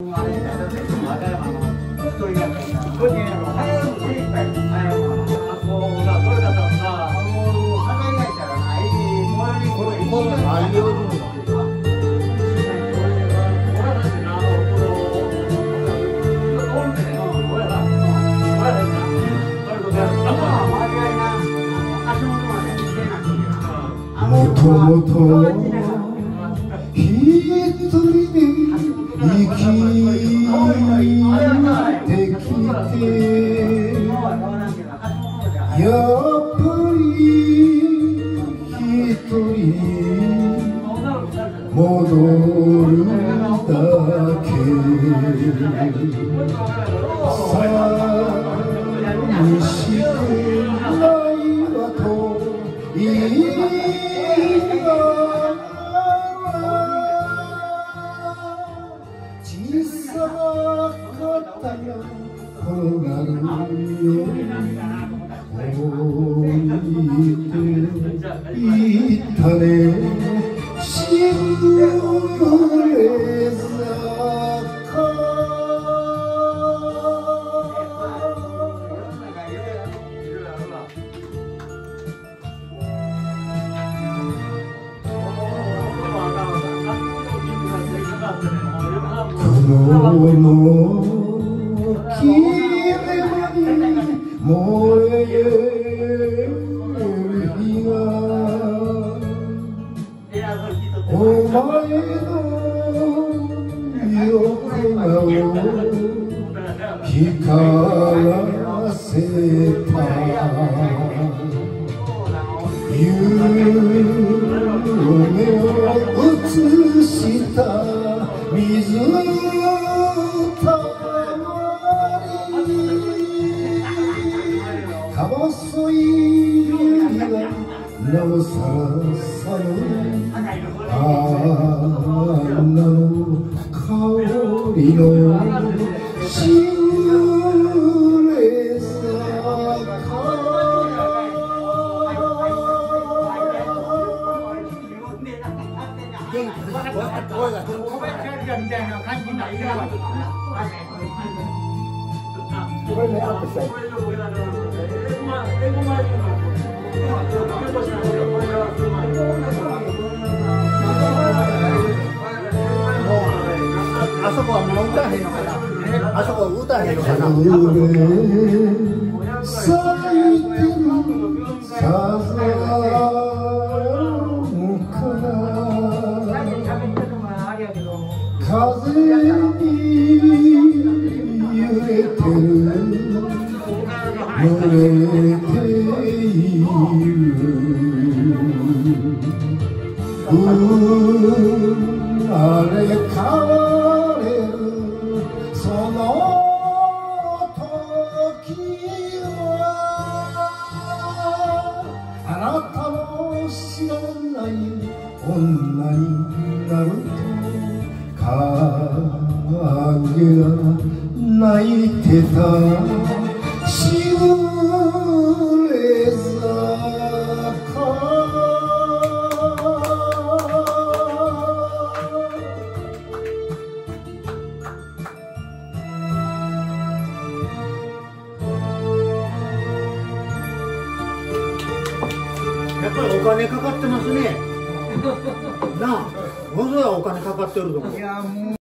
もともと一人きてきてやっぱり一人戻るだけ寂しくないわと言いな小さかったよ転がるよ置いていったね。しぐ雲の切れ間に燃える日がお前の横顔光らせた。夢を映した水なおさらさのあんなの香りもう歌へんのかな。あそこ歌へんのかな。咲いてる風に揺れてる。濡れている女になると影が泣いてたしぐれ坂やっぱりお金かかってますね。なあものすごいお金かかってると思う。いやも